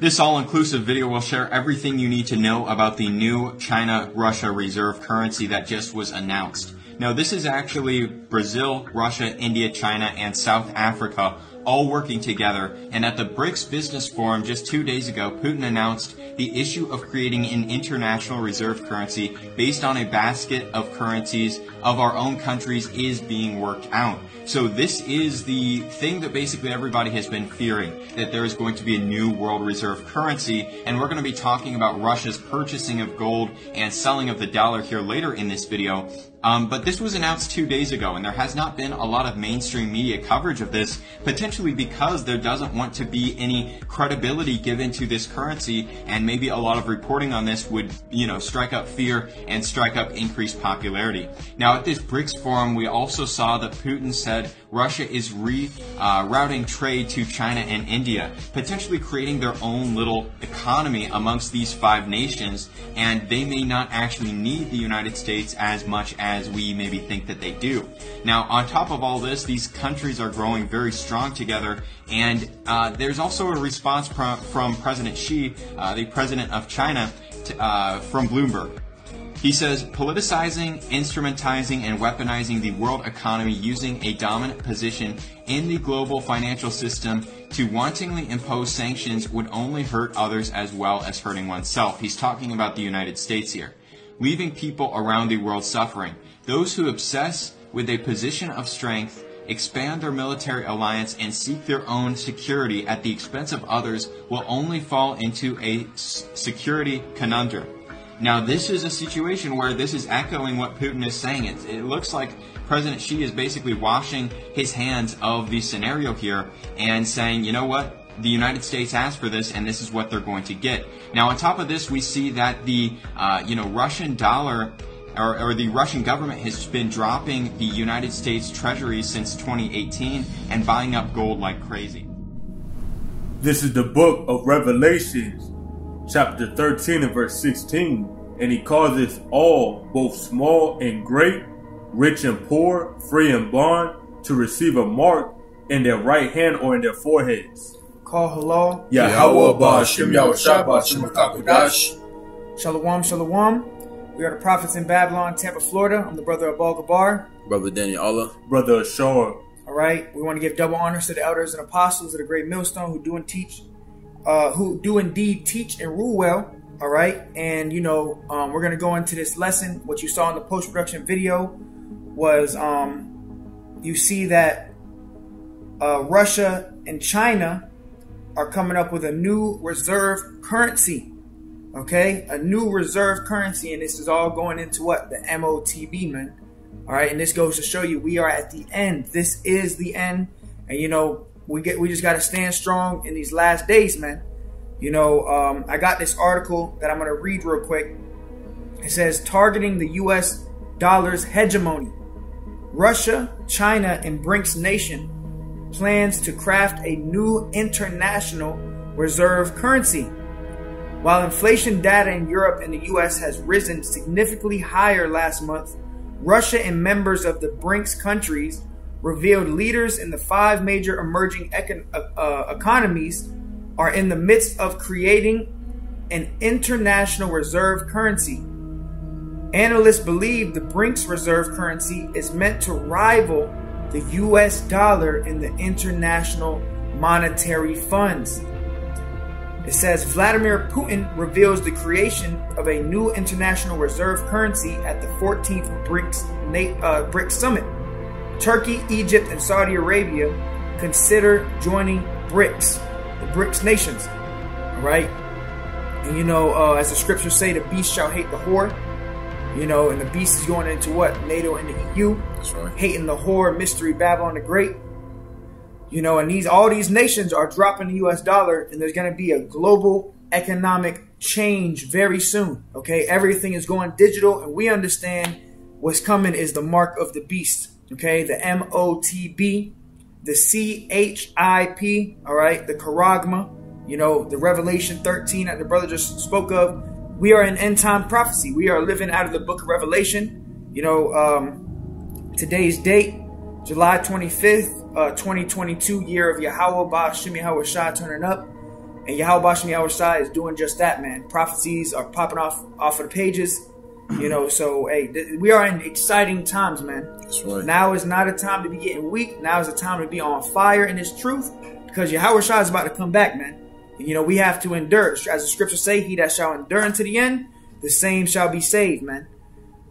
This all-inclusive video will share everything you need to know about the new China-Russia reserve currency that just was announced. Now, this is actually Brazil, Russia, India, China, and South Africa all working together. And at the BRICS Business Forum just two days ago, Putin announced the issue of creating an international reserve currency based on a basket of currencies of our own countries is being worked out. So this is the thing that basically everybody has been fearing, that there is going to be a new world reserve currency. And we're going to be talking about Russia's purchasing of gold and selling of the dollar here later in this video. Um, but this was announced two days ago, and there has not been a lot of mainstream media coverage of this, potentially because there doesn't want to be any credibility given to this currency, and maybe a lot of reporting on this would, you know, strike up fear and strike up increased popularity. Now, at this BRICS forum, we also saw that Putin said Russia is rerouting uh, trade to China and India, potentially creating their own little economy amongst these five nations, and they may not actually need the United States as much as we maybe think that they do. Now, on top of all this, these countries are growing very strong together, and uh, there's also a response from President Xi, uh, the president of China, uh, from Bloomberg. He says politicizing, instrumentizing, and weaponizing the world economy using a dominant position in the global financial system to wantonly impose sanctions would only hurt others as well as hurting oneself. He's talking about the United States here. Leaving people around the world suffering. Those who obsess with a position of strength expand their military alliance and seek their own security at the expense of others will only fall into a security conundrum. Now, this is a situation where this is echoing what Putin is saying. It, it looks like President Xi is basically washing his hands of the scenario here and saying, you know what? The United States asked for this, and this is what they're going to get. Now, on top of this, we see that the uh, you know Russian dollar or, or, the Russian government has been dropping the United States Treasury since 2018 and buying up gold like crazy. This is the book of Revelations, chapter 13 and verse 16. And he causes all, both small and great, rich and poor, free and bond, to receive a mark in their right hand or in their foreheads. Call halal. Yahweh Ba'ashim Yahushua Ba'ashim Shalom, shalom. We are the prophets in Babylon, Tampa, Florida. I'm the brother of Al Gabar. Brother Daniel Allah. Brother Ashar. All right. We want to give double honors to the elders and apostles of the great millstone who do and teach uh, who do indeed teach and rule well. All right. And, you know, um, we're going to go into this lesson. What you saw in the post production video was um, you see that uh, Russia and China are coming up with a new reserve currency. Okay. A new reserve currency. And this is all going into what? The MOTB, man. All right. And this goes to show you we are at the end. This is the end. And, you know, we get we just got to stand strong in these last days, man. You know, um, I got this article that I'm going to read real quick. It says targeting the U.S. dollar's hegemony. Russia, China, and BRICS nation plans to craft a new international reserve currency. While inflation data in Europe and the US has risen significantly higher last month, Russia and members of the BRICS countries revealed leaders in the five major emerging econ- uh, uh, economies are in the midst of creating an international reserve currency. Analysts believe the BRICS reserve currency is meant to rival the US dollar in the international monetary funds. It says Vladimir Putin reveals the creation of a new international reserve currency at the 14th BRICS, uh, BRICS summit. Turkey, Egypt, and Saudi Arabia consider joining BRICS, the BRICS nations. All right? And you know, uh, as the scriptures say, the beast shall hate the whore. You know, and the beast is going into what? NATO and the EU. That's right. Hating the whore, mystery, Babylon the Great. You know, and these all these nations are dropping the US dollar, and there's gonna be a global economic change very soon. Okay, everything is going digital, and we understand what's coming is the mark of the beast okay, the M-O-T-B, the C-H-I-P, all right, the Charagma, you know, the Revelation 13 that the brother just spoke of. We are in end time prophecy. We are living out of the book of Revelation. You know, um, today's date, July 25th, uh, 2022, year of Yahweh Ba Shimi Shah turning up. And Yahweh Bashem Yahweh is doing just that, man. Prophecies are popping off off of the pages. You know, so hey, th- we are in exciting times, man. That's right. Now is not a time to be getting weak. Now is a time to be on fire in this truth because your Yahweh Shah is about to come back, man. You know, we have to endure. As the scriptures say, he that shall endure unto the end, the same shall be saved, man.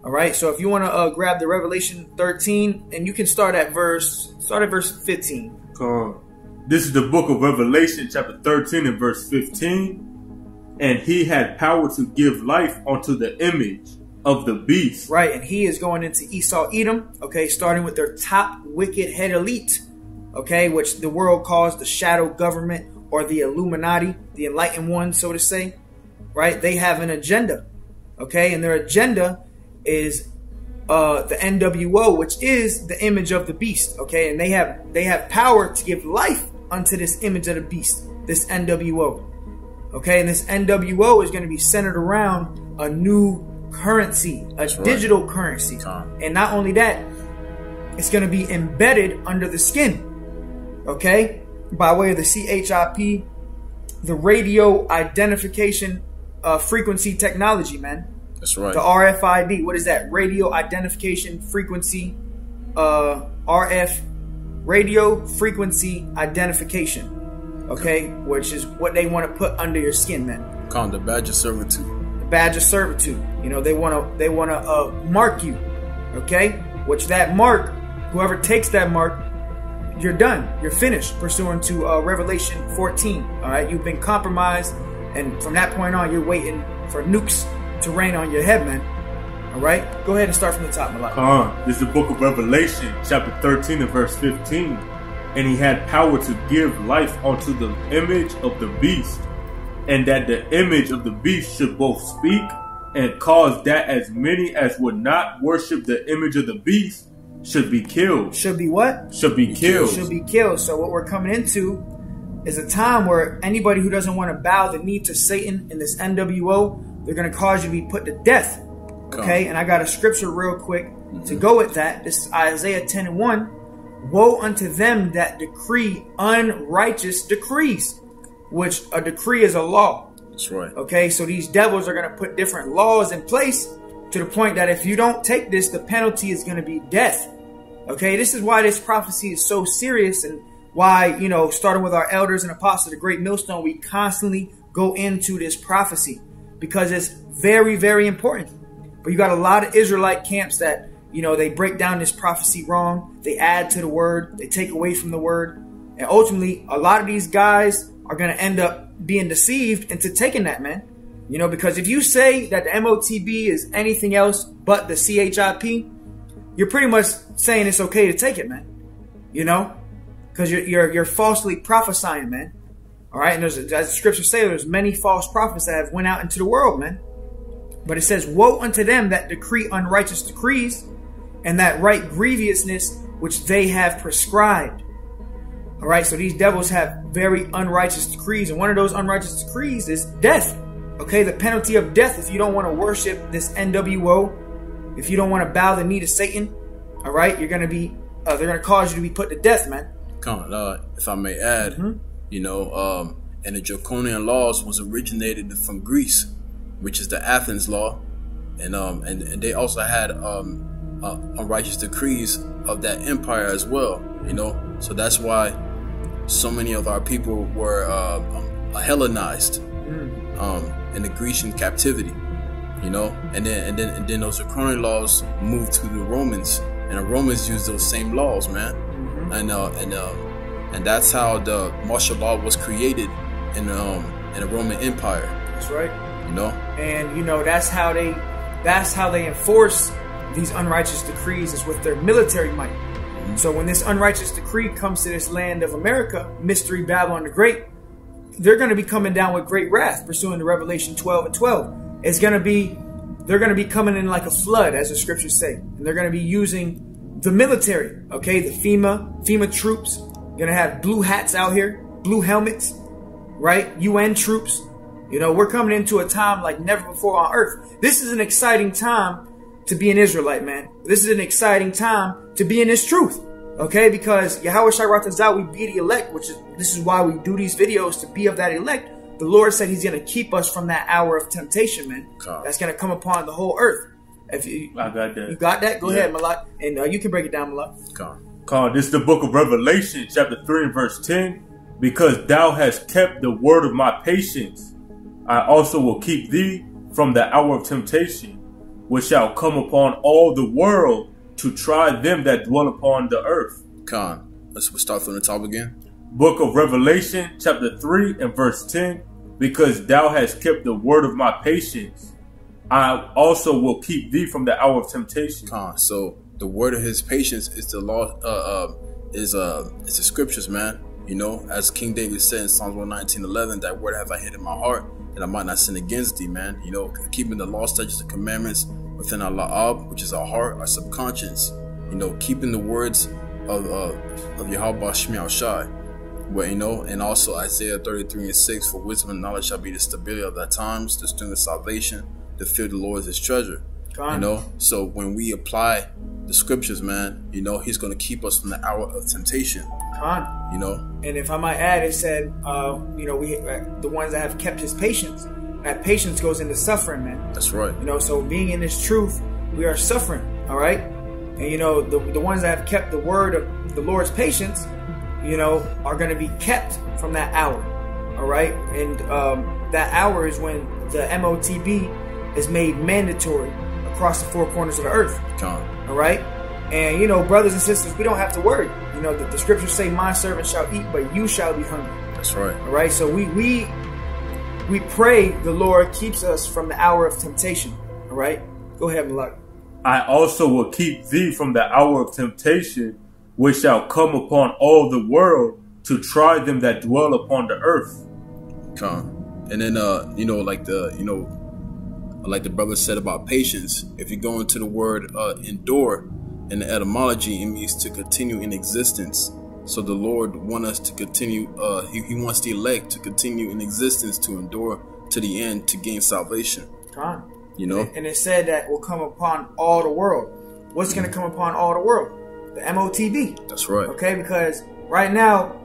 All right. So if you want to uh, grab the Revelation 13, and you can start at verse, start at verse 15. Come. This is the book of Revelation, chapter 13 and verse 15. And he had power to give life unto the image of the beast. Right, and he is going into Esau Edom, okay, starting with their top wicked head elite, okay, which the world calls the shadow government or the Illuminati, the enlightened ones, so to say. Right? They have an agenda. Okay, and their agenda is uh, the NWO, which is the image of the beast. Okay, and they have they have power to give life unto this image of the beast, this NWO. Okay, and this NWO is going to be centered around a new currency, a digital currency. Time. And not only that, it's going to be embedded under the skin. Okay? By way of the CHIP, the radio identification uh, frequency technology, man. That's right. The RFID. What is that? Radio identification frequency. Uh, RF. Radio frequency identification. Okay? Which is what they want to put under your skin, man Called the badge of servitude. Badge of servitude. You know, they want to they want to uh, mark you, okay? Which that mark, whoever takes that mark, you're done. You're finished. Pursuant to uh, Revelation 14. All right, you've been compromised, and from that point on, you're waiting for nukes to rain on your head, man. All right, go ahead and start from the top, Malak. Come. This is the book of Revelation, chapter 13 and verse 15. And he had power to give life unto the image of the beast, and that the image of the beast should both speak and cause that as many as would not worship the image of the beast should be killed. Should be what? Should be killed. should be killed. So what we're coming into is a time where anybody who doesn't want to bow the knee to Satan in this NWO, they're going to cause you to be put to death. Okay, and I got a scripture real quick to mm-hmm. go with that. This is Isaiah 10 and 1. Woe unto them that decree unrighteous decrees, which a decree is a law. That's right. Okay, so these devils are going to put different laws in place to the point that if you don't take this, the penalty is going to be death. Okay, this is why this prophecy is so serious and why, you know, starting with our elders and apostles, the great millstone, we constantly go into this prophecy because it's very, very important. But you got a lot of Israelite camps that, you know, they break down this prophecy wrong, they add to the word, they take away from the word, and ultimately, a lot of these guys are going to end up being deceived into taking that, man. You know, because if you say that the MOTB is anything else but the CHIP, you're pretty much saying it's okay to take it, man. You know, because you're, you're you're falsely prophesying, man. All right, and there's as the scriptures say, there's many false prophets that have went out into the world, man. But it says, "Woe unto them that decree unrighteous decrees, and that write grievousness which they have prescribed." All right, so these devils have very unrighteous decrees, and one of those unrighteous decrees is death. Okay, the penalty of death if you don't want to worship this NWO, if you don't want to bow the knee to Satan. All right, you're gonna be, uh, they're gonna cause you to be put to death, man. Come on, uh, if I may add, Mm-hmm. you know, um, and the draconian laws was originated from Greece, which is the Athens law, and um, and, and they also had um, uh, unrighteous decrees of that empire as well. You know, so that's why so many of our people were uh, um, Hellenized Mm. um, in the Grecian captivity. You know, and then and then and then those draconian laws moved to the Romans, and the Romans used those same laws, man Mm-hmm. and uh, and um, and that's how the martial law was created in um in the Roman Empire. That's right. You know, and you know that's how they that's how they enforce these unrighteous decrees is with their military might so when this unrighteous decree comes to this land of america mystery babylon the great they're going to be coming down with great wrath pursuing the revelation 12 and 12 it's going to be they're going to be coming in like a flood as the scriptures say. And they're going to be using the military okay? The fema fema troops. Going to have blue hats out here blue helmets right? Un troops. You know, we're coming into a time like never before on earth. This is an exciting time to be an Israelite, man. This is an exciting time to be in this truth. Okay, because Yahweh Shai Ratazah, we be the elect, which is this is why we do these videos to be of that elect. the Lord said He's going to keep us from that hour of temptation, man. God. That's going to come upon the whole earth. If you, I got that. you got that, go Yeah. ahead, Malak, and uh, you can break it down, Malak. God. Con, this is the book of Revelation, chapter 3 and verse 10. Because thou hast kept the word of my patience, I also will keep thee from the hour of temptation, which shall come upon all the world to try them that dwell upon the earth. Con. Let's start from the top again. Book of Revelation, chapter 3 and verse 10. Because thou hast kept the word of my patience, I also will keep thee from the hour of temptation. Con. So the word of his patience is the law. Uh, uh, is uh, is the scriptures, man. You know, as King David said in Psalms 119, 11, that word have I hid in my heart, that I might not sin against thee, man. You know, keeping the law, statutes, and commandments within our la'ab, which is our heart, our subconscious. You know, keeping the words of uh, of Yahweh Shemiel Shai. Well, you know, and also Isaiah 33 and 6, for wisdom and knowledge shall be the stability of thy times, the strength of salvation, to fear of the Lord is his treasure. You know, so when we apply the scriptures, man, you know, he's going to keep us from the hour of temptation. Con. You know, And if I might add, it said, uh, you know, we uh, the ones that have kept His patience. That patience goes into suffering, man. that's right. You know, so being in this truth, we are suffering. All right, and you know, the the ones that have kept the word of the Lord's patience, you know, are going to be kept from that hour. All right, and um, that hour is when the MOTB is made mandatory across the four corners of the earth. Con. All right. And you know, brothers and sisters, we don't have to worry. You know, the, the scriptures say, "My servant shall eat, but you shall be hungry." That's right. All right. So we we we pray the Lord keeps us from the hour of temptation. All right. Go ahead, Malak. I also will keep thee from the hour of temptation, which shall come upon all the world to try them that dwell upon the earth. Con. And then, uh, you know, like the, you know, like the brother said about patience, if you go into the word uh, endure in the etymology, it means to continue in existence. So the Lord want us to continue, uh, he, he wants the elect to continue in existence to endure to the end to gain salvation. Con. You know? And it said that will come upon all the world. What's going to come upon all the world? The MOTB. That's right. Okay, because right now,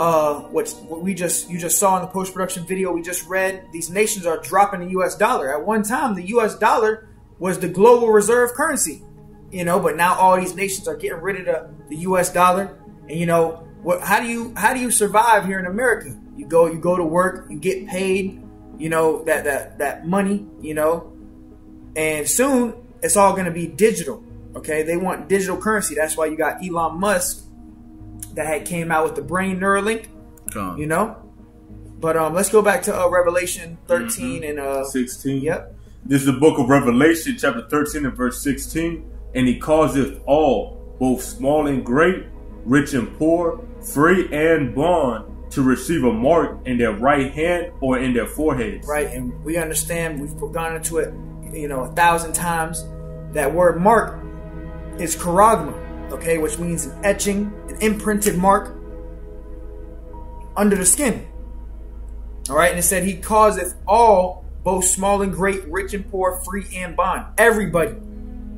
uh, what, we just you just saw in the post production video we just read, these nations are dropping the U.S. dollar. At one time, the U.S. dollar was the global reserve currency, you know, but now all these nations are getting rid of the, the U.S. dollar. And you know, what? How do you how do you survive here in America? You go you go to work, you get paid, you know that that that money, you know, and soon it's all going to be digital. Okay, they want digital currency. That's why you got Elon Musk that had came out with the brain Neuralink. Con. You know, but um, let's go back to uh, Revelation 13 and uh, 16. yep, This is the book of Revelation, chapter 13 and verse 16. And he causeth all, both small and great, rich and poor, free and bond, to receive a mark in their right hand or in their foreheads. right. And we understand we've gone into it, you know, a thousand times. That word mark is charagma, okay, which means an etching, an imprinted mark under the skin. All right, and it said he causeth all, both small and great, rich and poor, free and bond. Everybody.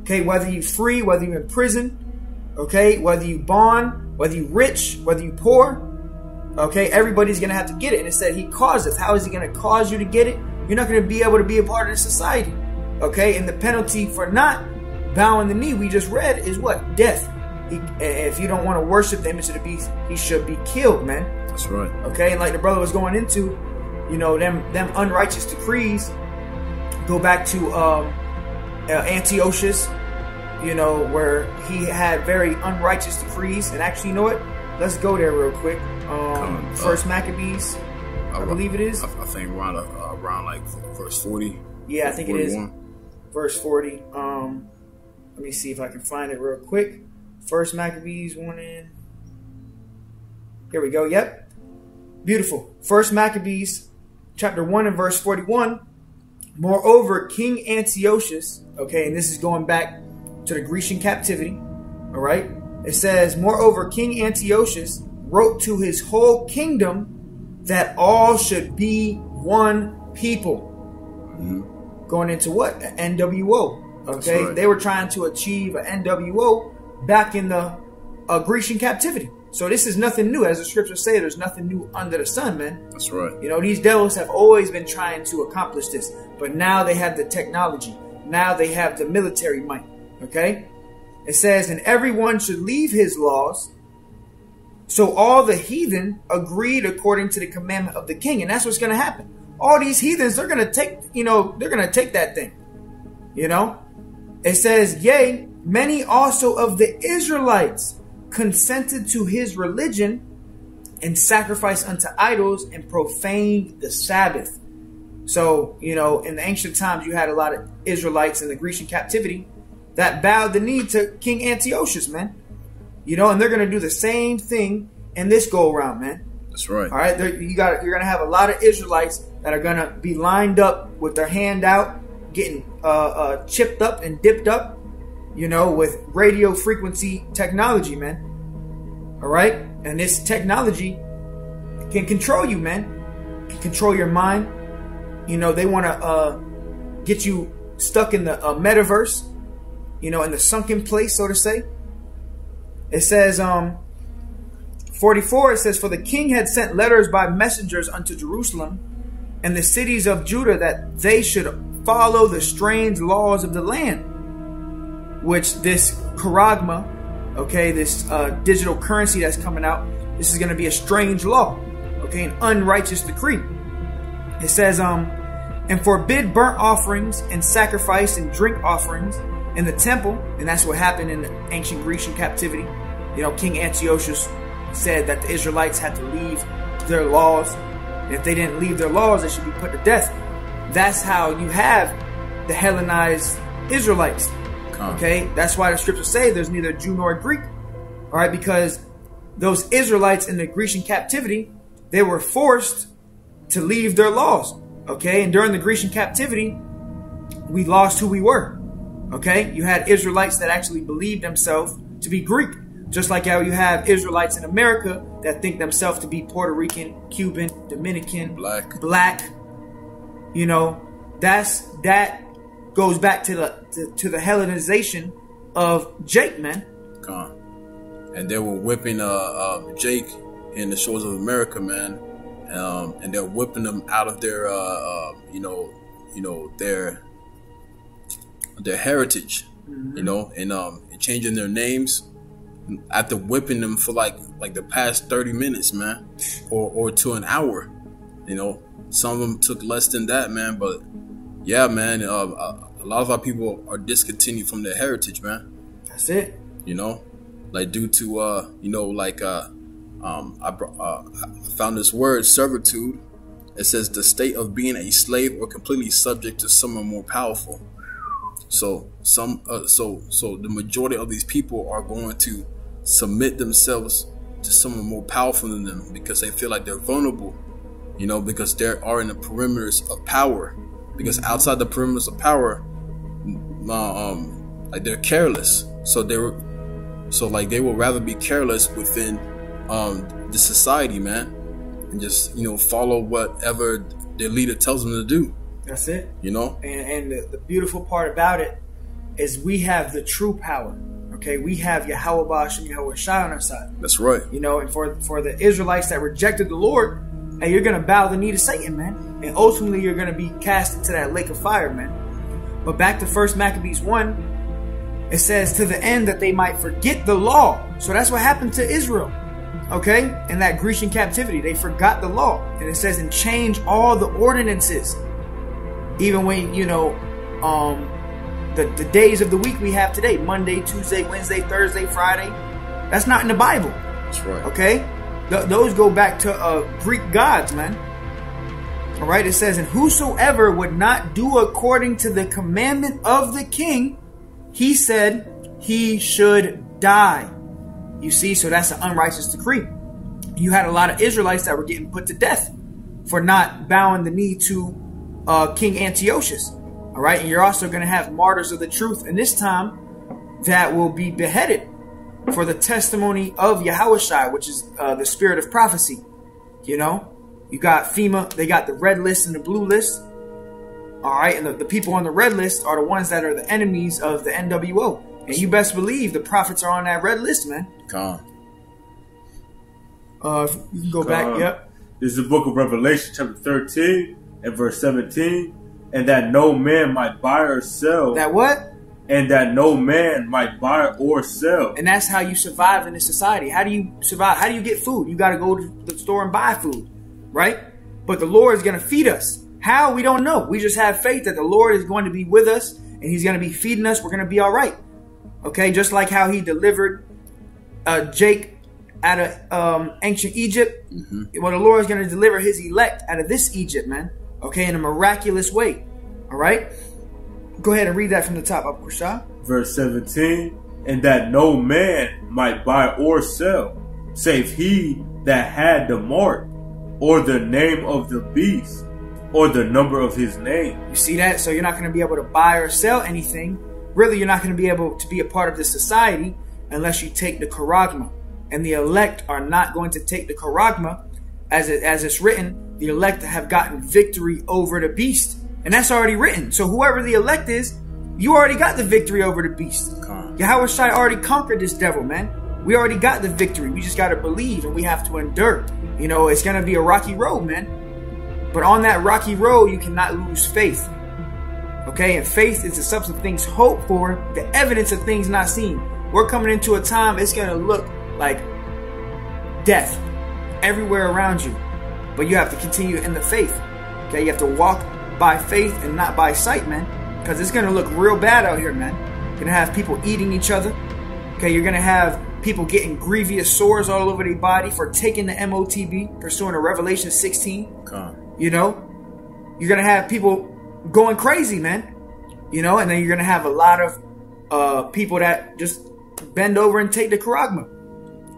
Okay, whether you free, whether you're in prison, okay, whether you bond, whether you rich, whether you poor, okay, everybody's gonna have to get it. And it said he causeth. How is he gonna cause you to get it? You're not gonna be able to be a part of the society. Okay, and the penalty for not bowing the knee we just read is what? Death. He, if you don't want to worship the image of the beast, he should be killed, man. That's right. Okay, and like the brother was going into, you know, them them unrighteous decrees go back to um, uh, Antiochus, you know, where he had very unrighteous decrees. And actually, you know what? Let's go there real quick. Um, on, First Maccabees, I believe it is. I, I think around uh, around like verse 40. Yeah, I think it is. Verse forty. Um, let me see if I can find it real quick. First Maccabees one in. Here we go. Yep. Beautiful. First Maccabees, chapter 1 and verse 41. Moreover, King Antiochus, okay, and this is going back to the Grecian captivity, all right? It says, Moreover, King Antiochus wrote to his whole kingdom that all should be one people. Mm-hmm. Going into what? NWO. Okay? Right. They were trying to achieve an NWO back in the uh, Grecian captivity. So this is nothing new. As the scriptures say, there's nothing new under the sun, man. That's right. You know, these devils have always been trying to accomplish this, but now they have the technology. Now they have the military might. Okay? It says, and everyone should leave his laws. So all the heathen agreed according to the commandment of the king. And that's what's going to happen. All these heathens, they're going to take, you know, they're going to take that thing. You know? It says, yea, many also of the Israelites consented to his religion and sacrificed unto idols and profaned the Sabbath. So, you know, in the ancient times, you had a lot of Israelites in the Grecian captivity that bowed the knee to King Antiochus, man. You know, and they're going to do the same thing in this go around, man. That's right. All right, you got you're going to have a lot of Israelites that are going to be lined up with their hand out, getting uh, uh, chipped up and dipped up, you know, with radio frequency technology, man. All right, and this technology can control you, man. Can control your mind. You know, they want to uh, get you stuck in the uh, metaverse you know, in the sunken place, so to say. It says, um, 44, it says, For the king had sent letters by messengers unto Jerusalem and the cities of Judah that they should follow the strange laws of the land, which this Charagma, okay, this uh, digital currency that's coming out, this is going to be a strange law, okay, an unrighteous decree. It says, um, and forbid burnt offerings and sacrifice and drink offerings in the temple, and that's what happened in the ancient Grecian captivity. You know, King Antiochus said that the Israelites had to leave their laws. And if they didn't leave their laws, they should be put to death. That's how you have the Hellenized Israelites. Okay? That's why the scriptures say there's neither Jew nor Greek. All right? Because those Israelites in the Grecian captivity, they were forced to leave their laws. Okay? And during the Grecian captivity, we lost who we were. Okay? You had Israelites that actually believed themselves to be Greek. Just like how you have Israelites in America that think themselves to be Puerto Rican, Cuban, Dominican, black. Black. You know, that's that goes back to the to, to the Hellenization of Jake, man. Con. And they were whipping uh, uh, Jake in the shores of America, man. Um, and they're whipping them out of their, uh, uh you know, you know, their their heritage, mm-hmm. you know, and um, and changing their names after whipping them for like like the past 30 minutes, man, or or to an hour. You know, some of them took less than that, man. But yeah, man, uh, a lot of our people are discontinued from their heritage, man. That's it. You know, like due to uh, you know, like uh, um, I, uh, I found this word servitude. It says the state of being a slave or completely subject to someone more powerful. So some, uh, so so the majority of these people are going to submit themselves to someone more powerful than them because they feel like they're vulnerable, you know, because they are in the perimeters of power. Because outside the perimeters of power, um, like they're careless. So they're, so like they will rather be careless within um, the society, man, and just you know follow whatever their leader tells them to do. That's it. You know? And, and the, the, beautiful part about it is we have the true power. Okay, we have Yahweh Bash and Yahweh Shai on our side. That's right. You know, and for for the Israelites that rejected the Lord, and you're gonna bow the knee to Satan, man. And ultimately you're gonna be cast into that lake of fire, man. But back to first Maccabees one, it says to the end that they might forget the law. So that's what happened to Israel. Okay? In that Grecian captivity. They forgot the law. And it says, and change all the ordinances even when, you know, um, the, the days of the week we have today Monday, Tuesday, Wednesday, Thursday, Friday that's not in the Bible. That's right. Okay? Th- those go back to uh, Greek gods, man. All right, it says, And whosoever would not do according to the commandment of the king, he said he should die. You see, so that's an unrighteous decree. You had a lot of Israelites that were getting put to death for not bowing the knee to uh, King Antiochus. All right, and you're also going to have martyrs of the truth, and this time that will be beheaded for the testimony of Yahushua, which is uh, the spirit of prophecy. You know, you got FEMA, they got the red list and the blue list. All right, and the, the people on the red list are the ones that are the enemies of the NWO. And you best believe the prophets are on that red list, man. Come Uh, you can go back. Uh, Yep. This is the book of Revelation, chapter 13 and verse 17. And that no man might buy or sell, That what? And that no man might buy or sell. And that's how you survive in this society. How do you survive? How do you get food? You got to go to the store and buy food, right? But the Lord is going to feed us. How? We don't know. We just have faith that the Lord is going to be with us and He's going to be feeding us. We're going to be all right. Okay, just like how He delivered uh, Jake out of um, ancient Egypt. Well, the Lord is going to deliver His elect out of this Egypt, man. Okay, in a miraculous way. All right. Go ahead and read that from the top, Abu Kushah. Verse 17. And that no man might buy or sell, save he that had the mark, or the name of the beast, or the number of his name. You see that? So you're not going to be able to buy or sell anything. Really, you're not going to be able to be a part of this society unless you take the charagma. And the elect are not going to take the charagma. As, it, as it's written, the elect have gotten victory over the beast. And that's already written. So whoever the elect is, you already got the victory over the beast. Yahweh Shai already conquered this devil, man. We already got the victory. We just got to believe and we have to endure. You know, it's going to be a rocky road, man. But on that rocky road, you cannot lose faith. Okay, and faith is the substance of things hoped for, the evidence of things not seen. We're coming into a time it's gonna look like death everywhere around you. But you have to continue in the faith. Okay, you have to walk by faith and not by sight, man. Because it's gonna look real bad out here, man. You're gonna have people eating each other. Okay, you're gonna have people getting grievous sores all over their body for taking the MOTB, pursuing a Revelation 16. Con. You know, you're gonna have people going crazy, man. You know, and then you're gonna have a lot of uh, people that just bend over and take the charagma,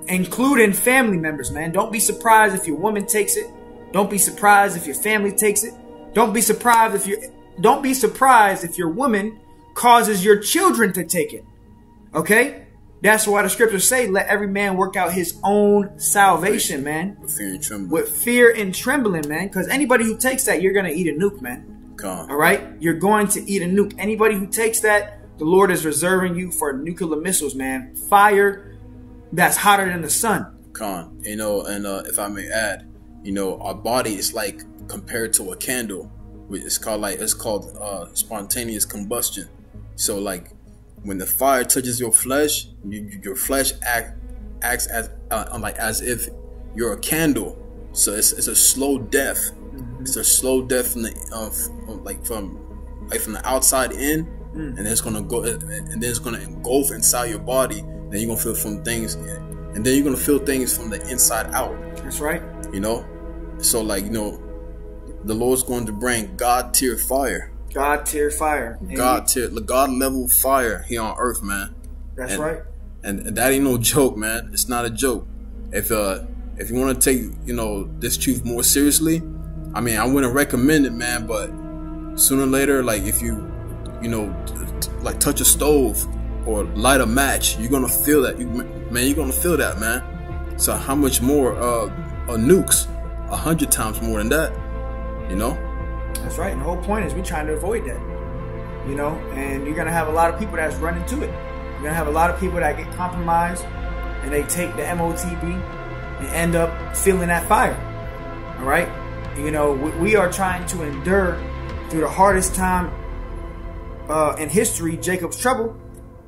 including family members, man. Don't be surprised if your woman takes it. Don't be surprised if your family takes it. Don't be surprised if you don't be surprised if your woman causes your children to take it. Okay? That's why the scriptures say, let every man work out his own salvation, man With fear and trembling. with fear and trembling, man. Because anybody who takes that, you're gonna eat a nuke, man. Con. All right, you're going to eat a nuke. Anybody who takes that, the Lord is reserving you for nuclear missiles, man. Fire that's hotter than the sun. Con. You know, and uh, if I may add, you know, our body is like compared to a candle. It's called like it's called uh, spontaneous combustion. So like when the fire touches your flesh, you, your flesh act acts as uh, like as if you're a candle. So it's, it's a slow death. It's a slow death from the uh, from, like from like from the outside in, and then it's gonna go and then it's gonna engulf inside your body. Then you're gonna feel from things, and then you're gonna feel things from the inside out. That's right. You know, so like you know, the Lord's going to bring God tier fire, God tier fire. God tier, God level fire here on earth, man. That's and- right. and, and that ain't no joke, man. It's not a joke. If uh if you want to take you know this truth more seriously, I mean I wouldn't recommend it, man. But sooner or later, like if you you know like touch a stove or light a match, you're gonna feel that. You man, you're gonna feel that, man. So how much more uh, uh nukes? A hundred times more than that, you know. That's right. And the whole point is we're trying to avoid that. You know, and you're gonna have a lot of people that's running to it. You're gonna have a lot of people that get compromised and they take the MOTB and end up feeling that fire. All right. You know, we, are trying to endure through the hardest time uh, in history, Jacob's trouble,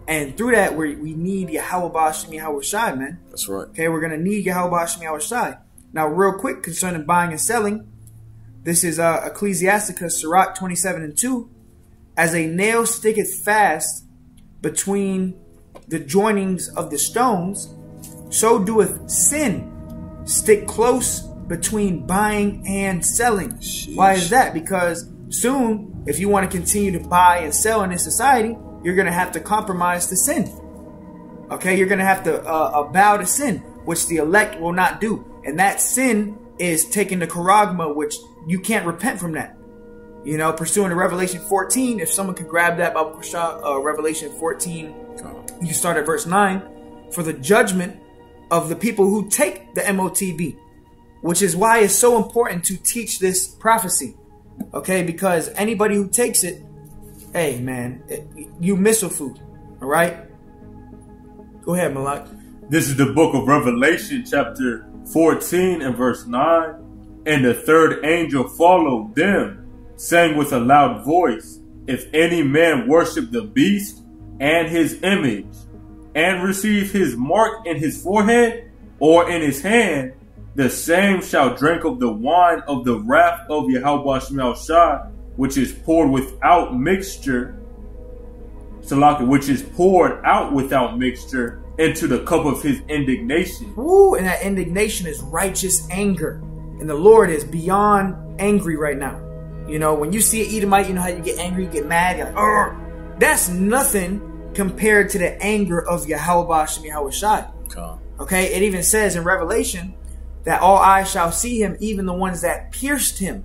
and through that we we need Yahweh Yahweh Shai, man. That's right. Okay, we're gonna need Yahweh Yahweh Shai. Now, real quick concerning buying and selling, this is uh, Ecclesiasticus Sirach 27 and 2. As a nail sticketh fast between the joinings of the stones, so doeth sin stick close between buying and selling. Why is that? Because soon, if you want to continue to buy and sell in this society, you're going to have to compromise to sin. Okay, you're going to have to uh, bow to sin, which the elect will not do. And that sin is taking the charagma, which you can't repent from that. You know, pursuing the Revelation 14, if someone could grab that Bible uh, Revelation 14, you start at verse 9, for the judgment of the people who take the MOTB, which is why it's so important to teach this prophecy. Okay, because anybody who takes it, hey man, it, you missile food. All right, go ahead, Malak. This is the book of Revelation, chapter 14 and verse 9. And the third angel followed them, saying with a loud voice, If any man worship the beast and his image, and receive his mark in his forehead or in his hand, the same shall drink of the wine of the wrath of Yahweh Shai, which is poured without mixture, Salaka, which is poured out without mixture into the cup of his indignation. Ooh, and that indignation is righteous anger. And the Lord is beyond angry right now. You know, when you see an Edomite, you know how you get angry, you get mad, you're like, Argh! that's nothing compared to the anger of Yahweh Yahweh Shai. Okay, it even says in Revelation that all eyes shall see him, even the ones that pierced him.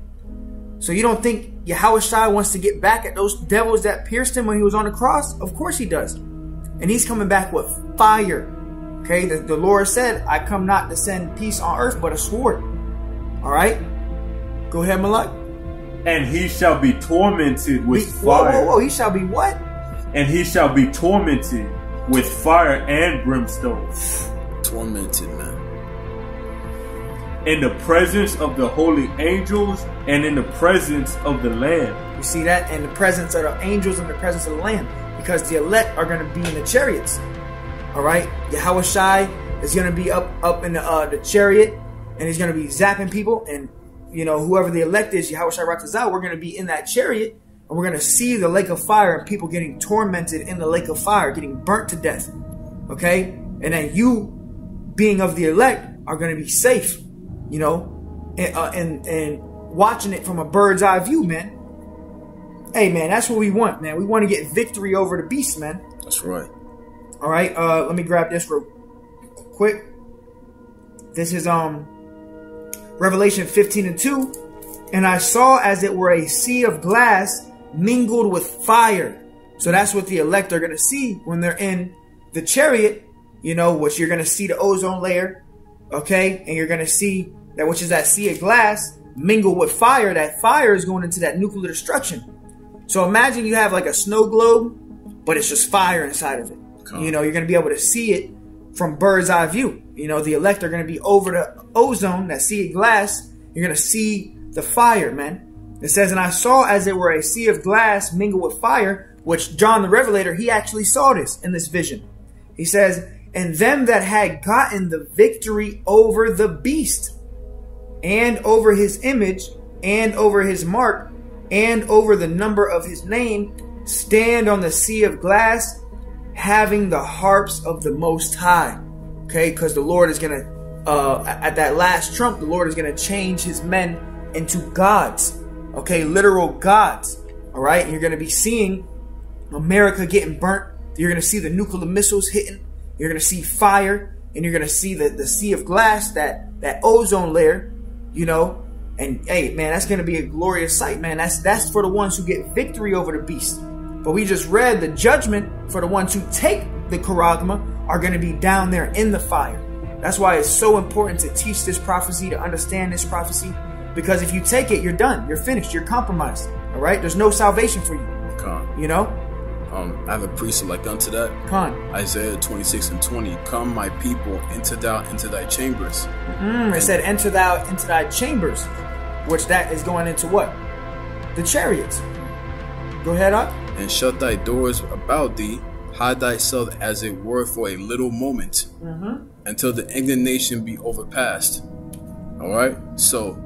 So you don't think Yahweh Shai wants to get back at those devils that pierced him when he was on the cross? Of course he does. And he's coming back with fire. Okay, the, the Lord said, I come not to send peace on earth, but a sword. All right? Go ahead, Malak. And he shall be tormented with Be, fire. whoa, whoa, whoa. He shall be what? And he shall be tormented with fire and brimstone. Tormented, man. In the presence of the holy angels and in the presence of the Lamb. You see that? In the presence of the angels and the presence of the Lamb. Because the elect are going to be in the chariots. All right? Yahweh Shai is going to be up up in the, uh, the chariot. And he's going to be zapping people. And, you know, whoever the elect is, Yahweh Shai Ratazah, we're going to be in that chariot. And we're going to see the lake of fire and people getting tormented in the lake of fire, getting burnt to death. Okay? And then you, being of the elect, are going to be safe. You know? And, uh, and, and watching it from a bird's eye view, man. Hey, man, that's what we want, man. We want to get victory over the beast, man. That's right. All right, uh, let me grab this real quick. This is um Revelation 15 and 2. And I saw as it were a sea of glass mingled with fire. So that's what the elect are going to see when they're in the chariot, you know, which you're going to see the ozone layer, okay? And you're going to see that which is that sea of glass mingled with fire. That fire is going into that nuclear destruction. So imagine you have like a snow globe, but it's just fire inside of it. Come. You know, you're going to be able to see it from bird's eye view. You know, the elect are going to be over the ozone, that sea of glass. You're going to see the fire, man. It says, and I saw as it were a sea of glass mingled with fire, which John the Revelator, he actually saw this in this vision. He says, and them that had gotten the victory over the beast and over his image and over his mark and over the number of his name stand on the sea of glass having the harps of the most high. Okay because the lord is gonna uh at that last trump the lord is gonna change his men into gods. Okay literal gods. All right and you're gonna be seeing america getting burnt. You're gonna see the nuclear missiles hitting. You're gonna see fire and you're gonna see the, the sea of glass that that ozone layer you know and hey man that's gonna be a glorious sight man that's that's for the ones who get victory over the beast but we just read the judgment for the ones who take the charagma are going to be down there in the fire. That's why it's so important to teach this prophecy, to understand this prophecy, because if you take it, you're done. You're finished. You're compromised. All right? There's no salvation for you. Come. You know? Um, I have a precept like unto that. Con. Isaiah 26 and 20. Come, my people, enter thou into thy chambers. Mm, it said, enter thou into thy chambers, which that is going into what? The chariots. Go ahead up. and shut thy doors about thee, hide thyself as it were for a little moment, until the indignation be overpassed. All right. So,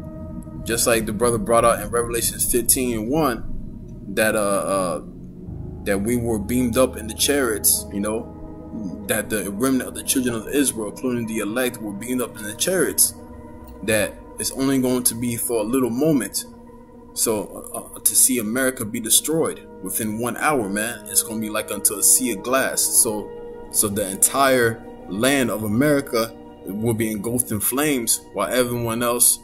just like the brother brought out in Revelations 15 and 1, that uh, uh that we were beamed up in the chariots, you know, that the remnant of the children of Israel, including the elect, were beamed up in the chariots. That it's only going to be for a little moment. So uh, to see America be destroyed within one hour, man, it's gonna be like unto a sea of glass. So, so the entire land of America will be engulfed in flames, while everyone else,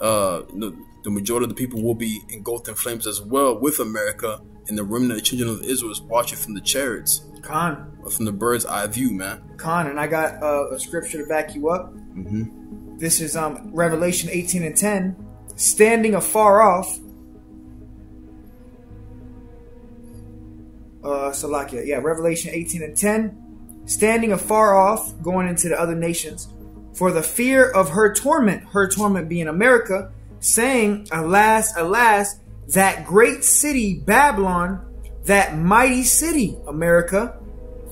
uh, the, the majority of the people will be engulfed in flames as well with America. And the remnant of the children of Israel is watching from the chariots, Con. from the bird's eye view, man. Con. And I got uh, a scripture to back you up. Mm-hmm. This is um Revelation 18 and 10. Standing afar off. Uh, Salakia. Yeah, Revelation 18 and 10. Standing afar off, going into the other nations, for the fear of her torment, her torment being America, saying, Alas, alas, that great city, Babylon, that mighty city, America,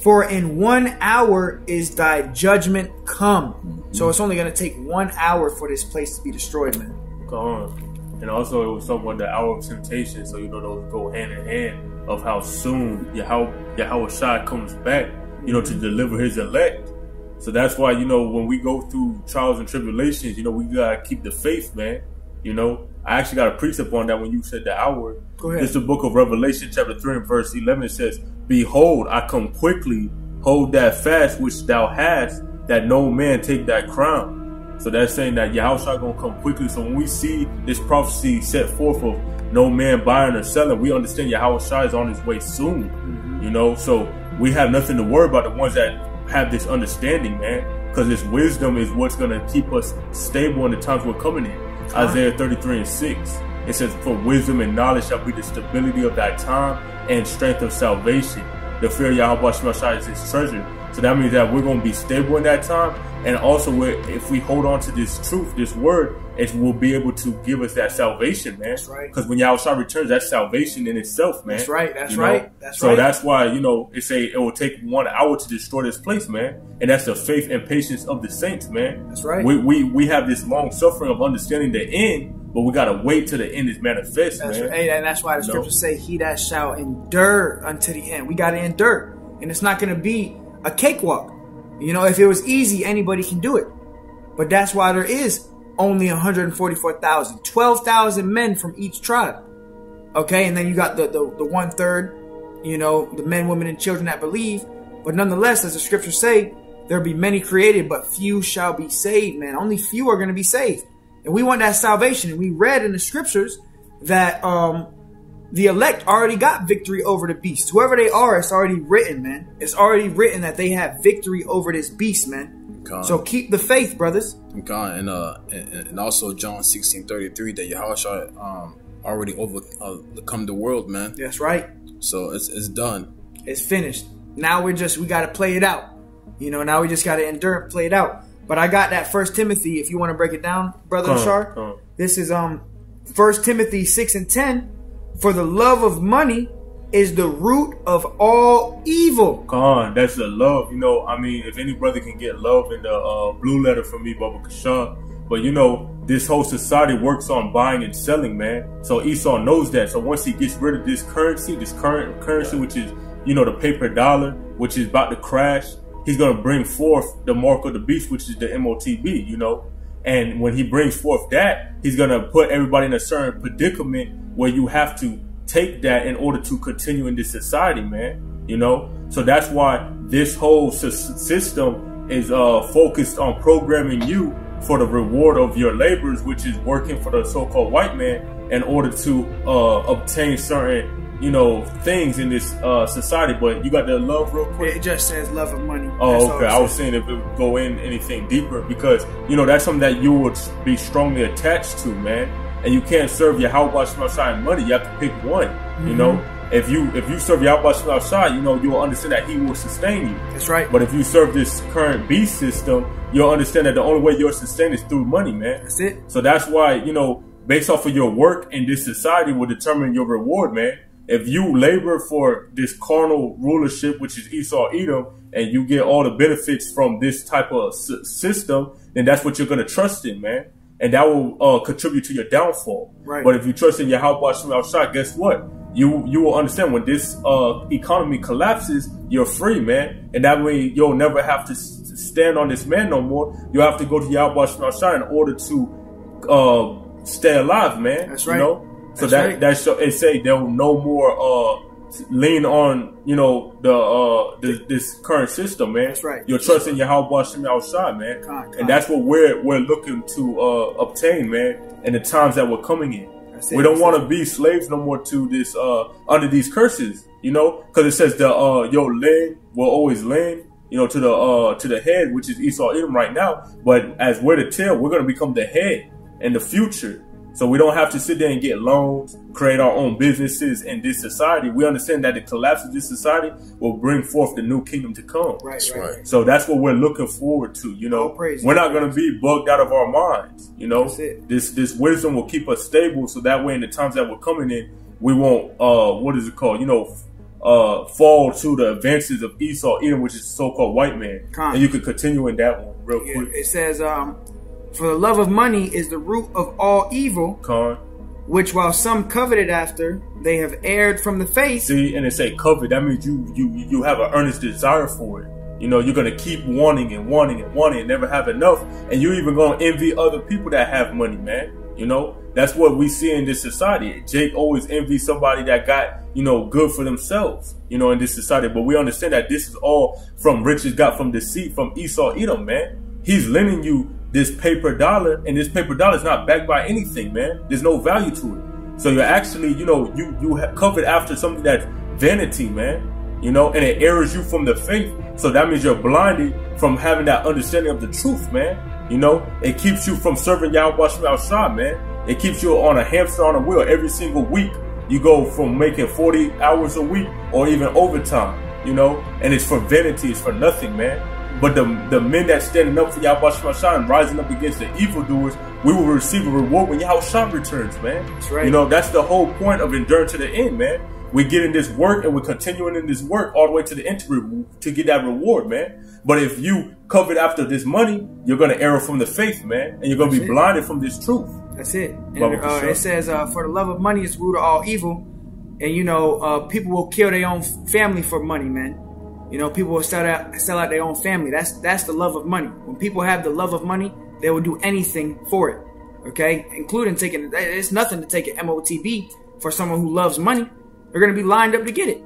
for in one hour is thy judgment come. So it's only going to take one hour for this place to be destroyed, man. Go on. And also, it was somewhat the hour of temptation, so you know those go hand in hand of how soon Yahweh, Yahweh Shai comes back, you know, to deliver his elect. So that's why, you know, when we go through trials and tribulations, you know, we gotta keep the faith, man. You know, I actually got a precept on that when you said the hour. Go ahead. It's the book of Revelation, chapter 3 and verse 11. It says, Behold, I come quickly, hold that fast which thou hast, that no man take that crown. So that's saying that Yahushua is gonna come quickly. So when we see this prophecy set forth of no man buying or selling, we understand Yahushua is on his way soon. Mm-hmm. You know, so we have nothing to worry about the ones that have this understanding, man. Because this wisdom is what's gonna keep us stable in the times we're coming in. Isaiah 33 and 6. It says, For wisdom and knowledge shall be the stability of thy time and strength of salvation. The fear of Yahweh Shemashai is his treasure. So that means that we're going to be stable in that time and also, if we hold on to this truth, this word, it will be able to give us that salvation, man. That's right. Because when Yahweh returns, that's salvation in itself, man. That's right. That's you right. That's so right. So that's why, you know, it say it will take one hour to destroy this place, man. And that's the faith and patience of the saints, man. That's right. We we, we have this long suffering of understanding the end, but we gotta wait till the end is manifest, that's man. Right. And that's why the scriptures say, "He that shall endure unto the end." We gotta endure, and it's not gonna be a cakewalk. You know, if it was easy, anybody can do it. But that's why there is only 144,000, 12,000 men from each tribe. Okay, and then you got the, the, the one third, you know, the men, women, and children that believe. But nonetheless, as the scriptures say, there'll be many created, but few shall be saved, man. Only few are going to be saved. And we want that salvation. And we read in the scriptures that um, the elect already got victory over the beast. Whoever they are, it's already written, man. It's already written that they have victory over this beast, man. God. So keep the faith, brothers. God, and uh, and, and also John sixteen thirty three that Yahweh um already overcome uh, the world, man. That's right. So it's it's done. It's finished. Now we're just we got to play it out. You know, now we just got to endure and play it out. But I got that First Timothy. If you want to break it down, brother Shar, this is um First Timothy six and ten. For the love of money is the root of all evil. Khan, that's the love. You know, I mean, if any brother can get love in the uh, blue letter from me, Baba Kashan. But you know, this whole society works on buying and selling, man. So Esau knows that. So once he gets rid of this currency, this current currency, which is, you know, the paper dollar, which is about to crash, he's going to bring forth the mark of the beast, which is the MOTB, you know. And when he brings forth that, he's going to put everybody in a certain predicament where you have to take that in order to continue in this society, man. You know, so that's why this whole system is uh, focused on programming you for the reward of your labors, which is working for the so-called white man in order to uh, obtain certain you know things in this uh, society. But you got the love real quick. It just says love and money. Oh, okay. I was saying if it would go in anything deeper because you know that's something that you would be strongly attached to, man and you can't serve your Yahweh outside money. You have to pick one. Mm-hmm. You know, if you if you serve your Yahweh outside, you know you'll understand that He will sustain you. That's right. But if you serve this current beast system, you'll understand that the only way you're sustained is through money, man. That's it. So that's why you know, based off of your work in this society, will determine your reward, man. If you labor for this carnal rulership, which is Esau Edom, and you get all the benefits from this type of system, then that's what you're going to trust in, man and that will uh, contribute to your downfall. Right. But if you trust in your Hashem outside, guess what? You you will understand when this uh, economy collapses, you're free, man, and that way you'll never have to stand on this man no more. You have to go to Yahweh outside in order to uh, stay alive, man. That's right. You know? So that's that right. that's it say there will no more uh, lean on you know the uh the, this current system, man. That's right. You're trusting your Hashem outside, man, con, con. and that's what we're we're looking to uh obtain, man, in the times that we're coming in. We don't want to be slaves no more to this uh under these curses, you know, because it says the uh your land will always land, you know, to the uh to the head, which is Esau Edom right now. But as we're the tail, we're gonna become the head in the future. So we don't have to sit there and get loans, create our own businesses in this society. We understand that the collapse of this society will bring forth the new kingdom to come. Right, That's right. right. right. So that's what we're looking forward to. You know, All praise, we're not going to be bugged out of our minds. You know, That's it. this this wisdom will keep us stable. So that way, in the times that we're coming in, we won't uh what is it called? You know, uh fall to the advances of Esau, Edom, which is so-called white man. Con. And you could continue in that one real Yeah, quick. it says, um, "For the love of money is the root of all evil, Con. which while some coveted after, they have erred from the faith." See, and it say covet. That means you you you have an earnest desire for it. You know, you're gonna keep wanting and wanting and wanting and never have enough, and you're even gonna envy other people that have money, man. You know, that's what we see in this society. Jake always envies somebody that got you know good for themselves. You know, in this society, but we understand that this is all from riches got from deceit from Esau Edom, man. He's lending you this paper dollar, and this paper dollar is not backed by anything, man. There's no value to it. So you're actually, you know, you you have covered after something that's vanity, man. You know, and it errors you from the faith. So that means you're blinded from having that understanding of the truth, man. You know, it keeps you from serving y'all watching outside, man. It keeps you on a hamster on a wheel every single week. You go from making 40 hours a week or even overtime, you know, and it's for vanity, it's for nothing, man. But the the men that standing up for Yahweh and rising up against the evildoers, we will receive a reward when Yahweh Shah returns, man. That's right. You know, that's the whole point of enduring to the end, man. We get in this work and we're continuing in this work all the way to the end to, to get that reward, man. But if you covet after this money, you're gonna err from the faith, man, and you're gonna be it. blinded from this truth. That's it. And, uh. It says, uh, "For the love of money is root of all evil," and you know, uh, people will kill their own family for money, man. You know, people will sell out sell out their own family. That's that's the love of money. When people have the love of money, they will do anything for it. Okay, including taking. It's nothing to take an MOTB for someone who loves money. They're gonna be lined up to get it.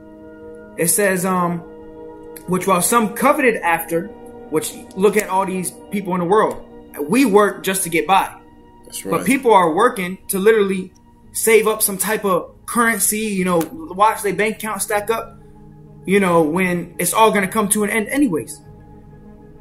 It says, um, which while some coveted after, which look at all these people in the world, we work just to get by. That's right. But people are working to literally save up some type of currency, you know, watch their bank account stack up, you know, when it's all going to come to an end anyways.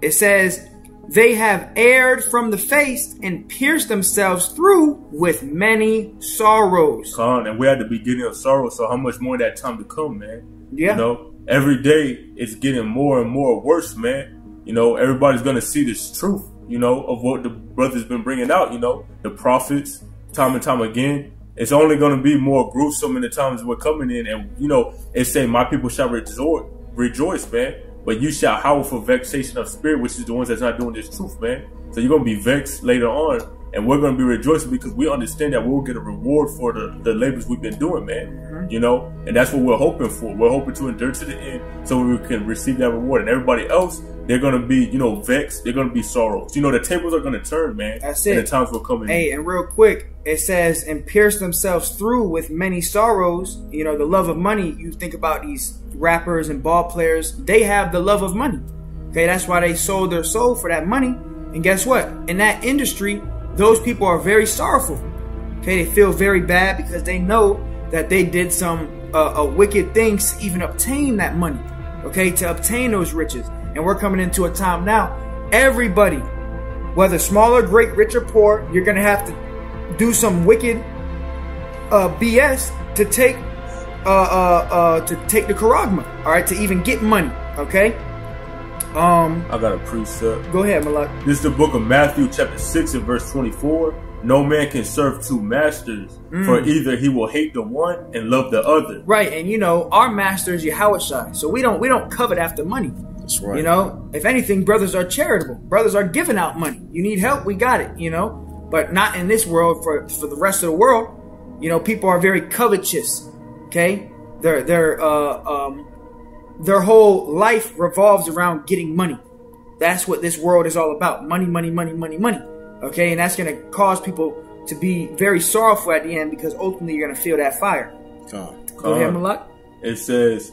It says, they have erred from the face and pierced themselves through with many sorrows. Con, and we're at the beginning of sorrow, so how much more that time to come, man? Yeah. You know, every day it's getting more and more worse, man. You know, everybody's gonna see this truth, you know, of what the brothers been bringing out. You know, the prophets, time and time again. It's only gonna be more gruesome in the times we're coming in, and you know, it say, "My people shall rejoice, rejoice, man." But you shall howl for vexation of spirit, which is the ones that's not doing this truth, man. So you're gonna be vexed later on, and we're gonna be rejoicing because we understand that we'll get a reward for the, the labors we've been doing, man. Mm-hmm. You know, and that's what we're hoping for. We're hoping to endure to the end so we can receive that reward. And everybody else, they're gonna be, you know, vexed. They're gonna be sorrows. You know, the tables are gonna turn, man. That's it. the times we're coming. Hey, and real quick, it says, and pierce themselves through with many sorrows. You know, the love of money. You think about these rappers and ball players, they have the love of money. Okay, that's why they sold their soul for that money. And guess what? In that industry, those people are very sorrowful. Okay, they feel very bad because they know that they did some uh, uh, wicked things to even obtain that money. Okay, to obtain those riches. And we're coming into a time now. Everybody, whether small or great, rich or poor, you're gonna have to do some wicked uh, BS to take uh, uh, uh, to take the charagma. All right, to even get money. Okay. Um, I got a precept. go ahead, Malak. This is the book of Matthew, chapter 6, and verse 24. No man can serve two masters, for Mm. either he will hate the one and love the other. Right, and you know our master is Yahushua, so we don't we don't covet after money. That's right. You know, if anything, brothers are charitable. Brothers are giving out money. You need help, we got it. You know, but not in this world. For for the rest of the world, you know, people are very covetous. Okay, They're they're uh, um, their whole life revolves around getting money. That's what this world is all about: money, money, money, money, money. Okay, and that's going to cause people to be very sorrowful at the end because ultimately you're going to feel that fire. Come. Go ahead, Malak. It says,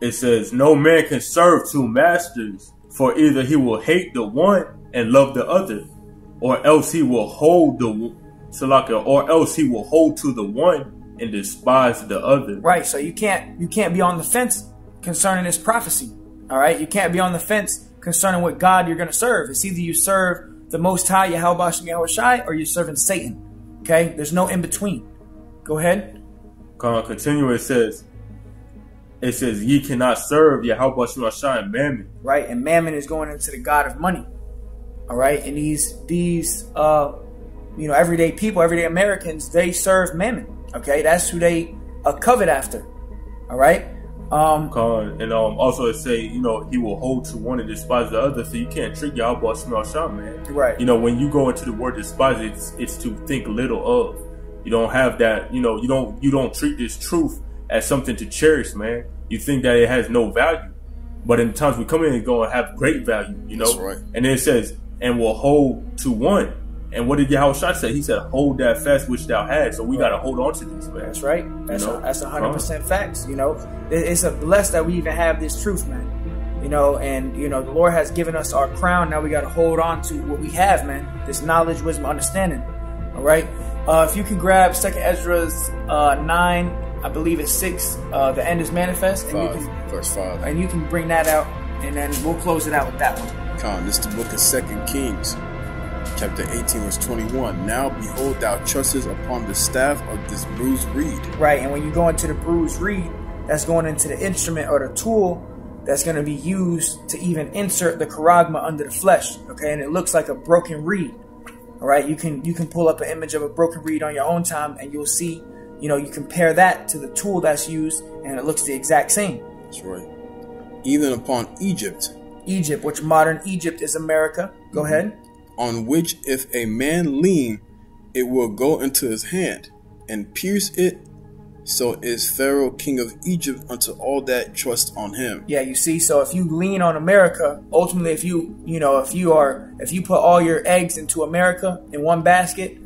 it says, no man can serve two masters, for either he will hate the one and love the other, or else he will hold the Salaka, or else he will hold to the one and despise the other. Right. So you can't you can't be on the fence concerning this prophecy. All right. You can't be on the fence concerning what God you're going to serve. It's either you serve the Most High, Yahweh Shem Shai, or you're serving Satan. Okay? There's no in between. Go ahead. Con- Continue, it says, it says, ye cannot serve Yahweh Shem Shai and Mammon. right? And mammon is going into the god of money. All right, and these these uh, you know everyday people, everyday Americans, they serve mammon. Okay, that's who they uh, covet after. All right, um, Con- And um, also it say, you know, he will hold to one and despise the other, so you can't trick Yahweh Shem Shai, man. right, You know, when you go into the word despise, it's it's to think little of. You don't have that. You know, you don't you don't treat this truth as something to cherish, man. You think that it has no value, but in times we come in and go and have great value. You know, That's right. and then it says, and will hold to one. And what did Yahweh say? He said, "Hold that fast which thou hast." So we got to hold on to this, man. that's right. That's You know? a, that's hundred percent facts. You know, It- it's a bless that we even have this truth, man. You know, and you know the Lord has given us our crown. Now we got to hold on to what we have, man. This knowledge, wisdom, understanding. All right. Uh, if you can grab Second Ezra's uh, nine, I believe it's six. Uh, the end is manifest, and you can verse five. and you can bring that out, and then we'll close it out with that one. Con, this is the book of Second Kings, chapter 18, verse 21. Now behold, thou trustest upon the staff of this bruised reed. Right, and when you go into the bruised reed, that's going into the instrument or the tool that's going to be used to even insert the charagma under the flesh. Okay, and it looks like a broken reed. All right, you can you can pull up an image of a broken reed on your own time, and you'll see. You know, you compare that to the tool that's used, and it looks the exact same. That's right. Even upon Egypt, Egypt, which modern Egypt is America. Go mm-hmm. ahead. On which if a man lean, it will go into his hand and pierce it. So is Pharaoh king of Egypt unto all that trust on him. Yeah, you see, so if you lean on America, ultimately, if you, you know, if you are, if you put all your eggs into America in one basket,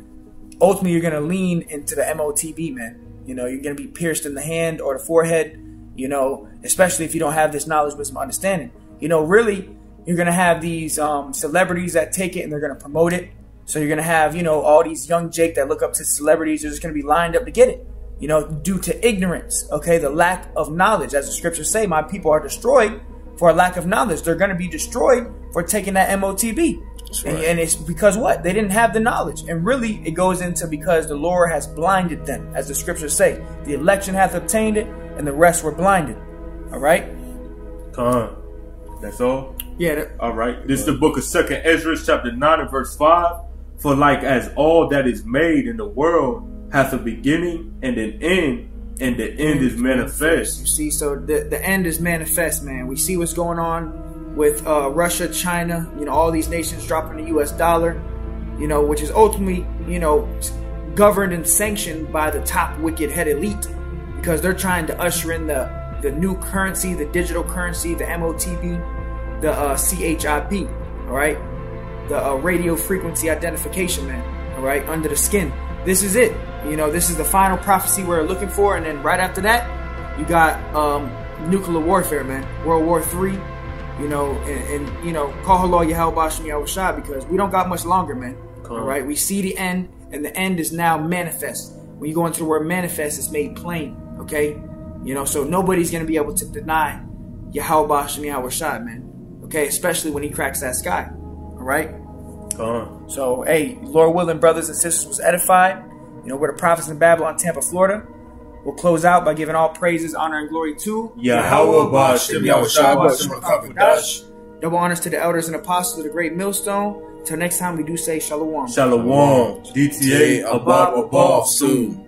ultimately you're to lean into the MOTB, man. You know, you're to be pierced in the hand or the forehead, you know, especially if you don't have this knowledge, wisdom, understanding. You know, really, you're going to have these um, celebrities that take it and they're going to promote it. So you're going to have, you know, all these young Jake that look up to celebrities, they're just going to be lined up to get it you know, due to ignorance, okay, the lack of knowledge. As the scriptures say, my people are destroyed for a lack of knowledge. They're going to be destroyed for taking that MOTB. And, right. and it's because what? They didn't have the knowledge. And really, it goes into because the Lord has blinded them, as the scriptures say. The election hath obtained it, and the rest were blinded. All right? Con. That's all. Yeah, that- All right. This is the book of Second Ezra, chapter nine and verse five. For like as all that is made in the world hath a beginning and an end, and the end is manifest. You see, so the, the end is manifest, man. We see what's going on with uh, Russia, China, you know, all these nations dropping the U.S. dollar, you know, which is ultimately, you know, governed and sanctioned by the top wicked head elite because they're trying to usher in the, the new currency, the digital currency, the MOTB, the uh, CHIP, all right? The uh, radio frequency identification, man, all right, under the skin. This is it. You know, this is the final prophecy we're looking for, and then right after that, you got um, nuclear warfare, man. World War Three. You know, and, and you know, call Allah Yahweh Shem Yahweh Shah because we don't got much longer, man. Come on. All right, we see the end, and the end is now manifest. When you go into the word manifest, it's made plain. Okay, you know, so nobody's gonna be able to deny Yahweh Shem Yahweh Shah, man. Okay, especially when he cracks that sky. All right. Con. So, hey, Lord willing, brothers and sisters was edified. You know, we're the prophets in Babylon, Tampa, Florida. We'll close out by giving all praises, honor, and glory to Yahweh Bashem Yahweh Shai, Yahweh Bashem Shem Double honors to the elders and apostles of the great millstone. Till next time, we do say shalom. Shalom. DTA above above soon.